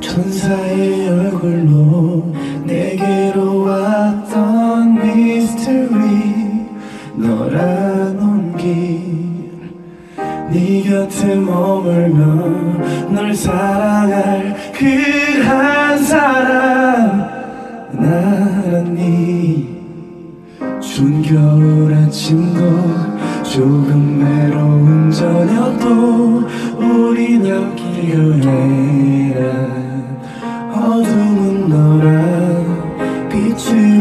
천사의 얼굴로 내게로 왔던 미스터리 너란 온길 네 곁에 머물며 널 사랑할 그 한 사람 나란히 추운 겨울 아침도 조금 외로운 저녁도 우린 여기여해라 너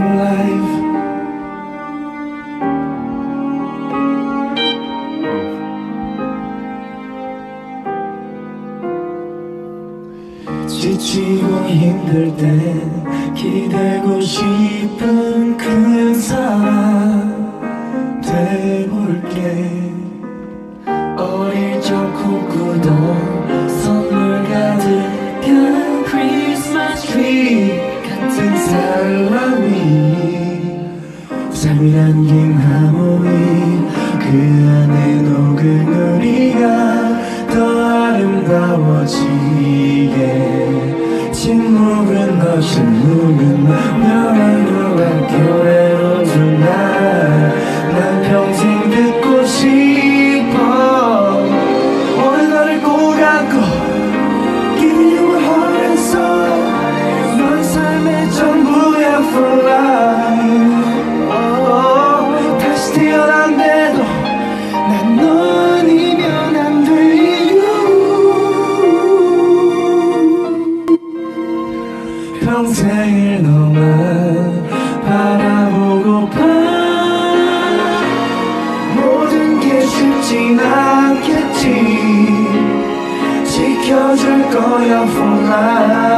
life. 지치고 힘들 때 기대고 싶은 그 사람 돼볼게 사람이 삶이 담긴 하모 평생을 너만 바라보고파 모든 게 쉽진 않겠지. 지켜줄 거야 for life